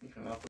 你可能